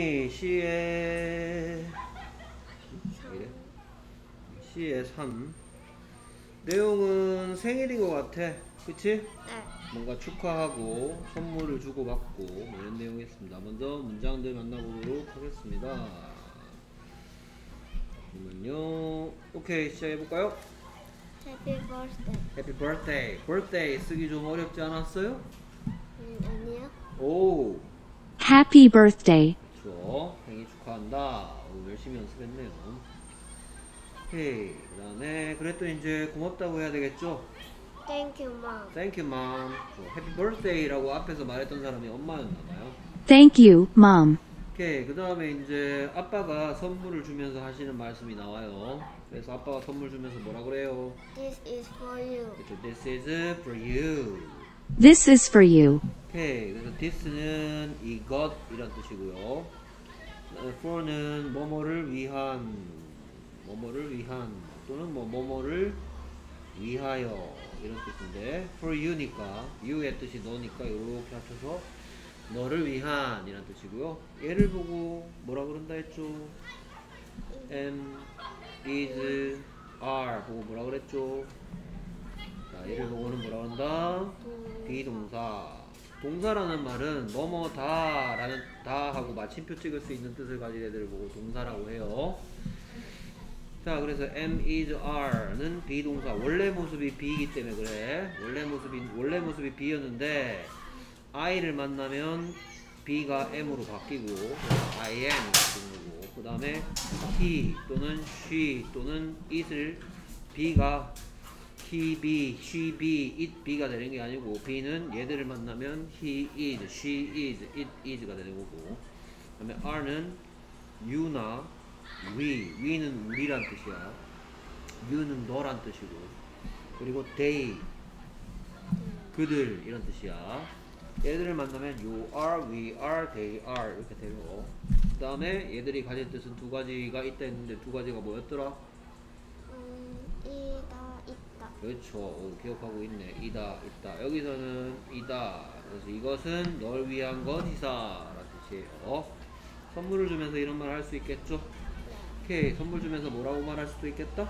C의 이래? C의 3 내용은 생일인 것 같아 그치? 네. 뭔가 축하하고 선물을 주고받고 뭐 이런 내용이었습니다 먼저 문장들 만나보도록 하겠습니다 잠깐만요 오케이 시작해볼까요? Happy birthday. Happy birthday birthday 쓰기 좀 어렵지 않았어요? 음, 아니요. 오 Happy birthday. 생일 축하한다. 오, 열심히 연습했네요. 오케이. 그 다음에 그랬더니 이제 고맙다고 해야 되겠죠? Thank you, mom. Thank you, mom. 해피 birthday라고 앞에서 말했던 사람이 엄마였나봐요. Thank you, Mom. 오케이. 그 다음에 이제 아빠가 선물을 주면서 하시는 말씀이 나와요. 그래서 아빠가 선물 주면서 뭐라 그래요? This is for you. 그렇죠. This is for you. This is for you. 오케이. 그래서 this는 이것이란 뜻이고요. For는 뭐뭐를 위한, 뭐뭐를 위한 또는 뭐 뭐뭐를 위하여 이런 뜻인데 for you니까 you의 뜻이 너니까 이렇게 합쳐서 너를 위한 이란 뜻이고요. 얘를 보고 뭐라 그런다 했죠? am, is, are 보고 뭐라 그랬죠? 자, 얘를 보고는 뭐라 그런다? 비동사. 동사라는 말은 뭐뭐다 라는 다 하고 마침표 찍을 수 있는 뜻을 가진 애들을 보고 동사라고 해요. 자, 그래서 am, is, are는 비동사. 원래 모습이 be이기 때문에 그래. 원래 모습이 원래 모습이 be였는데 i를 만나면 be가 m으로 바뀌고 I am 바뀌는 거고. 그 다음에 he 또는 she 또는 it을 be가 he be, she be, it be가 되는 게 아니고 be는 얘들을 만나면 he is, she is, it is가 되는 거고. 그 다음에 are는 you나 we, we는 우리란 뜻이야. You는 너란 뜻이고. 그리고 they 그들 이런 뜻이야. 얘들을 만나면 you are, we are, they are 이렇게 되고. 그 다음에 얘들이 가진 뜻은 두 가지가 있다 했는데 두 가지가 뭐였더라? 음, 이다, 있다. 그렇죠. 오, 기억하고 있네. 이다, 있다. 여기서는 이다. 그래서 이것은 널 위한 것이사 라는 뜻이에요. 선물을 주면서 이런 말 할 수 있겠죠? 오케이. 선물 주면서 뭐라고 말할 수도 있겠다?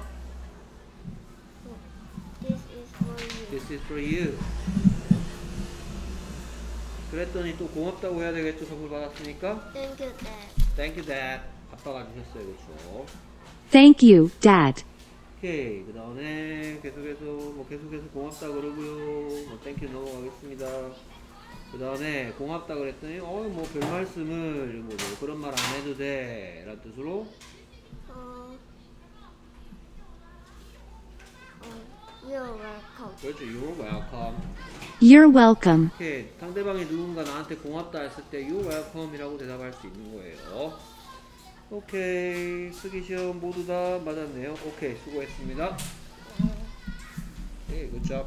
This is for you. This is for you. 그랬더니 또 고맙다고 해야 되겠죠? 선물 받았으니까? Thank you, dad. Thank you, Dad. 아빠가 주셨어요. 그렇죠? Thank you, Dad. 오케이. 그 다음에 계속해서, 뭐 계속해서 고맙다 그러고요. 뭐 Thank you 넘어가겠습니다. 그 다음에 고맙다 그랬더니, 어, 뭐 별 말씀을, 뭐, 뭐 그런 말 안 해도 돼. 라는 뜻으로, 어, 어, you're welcome. 그렇죠. You're welcome. You're welcome. 오케이. 상대방이 누군가 나한테 고맙다 했을 때, You're welcome 이라고 대답할 수 있는 거예요. 오케이. 쓰기 시험 모두 다 맞았네요. 오케이. 수고했습니다. 네. 네, job.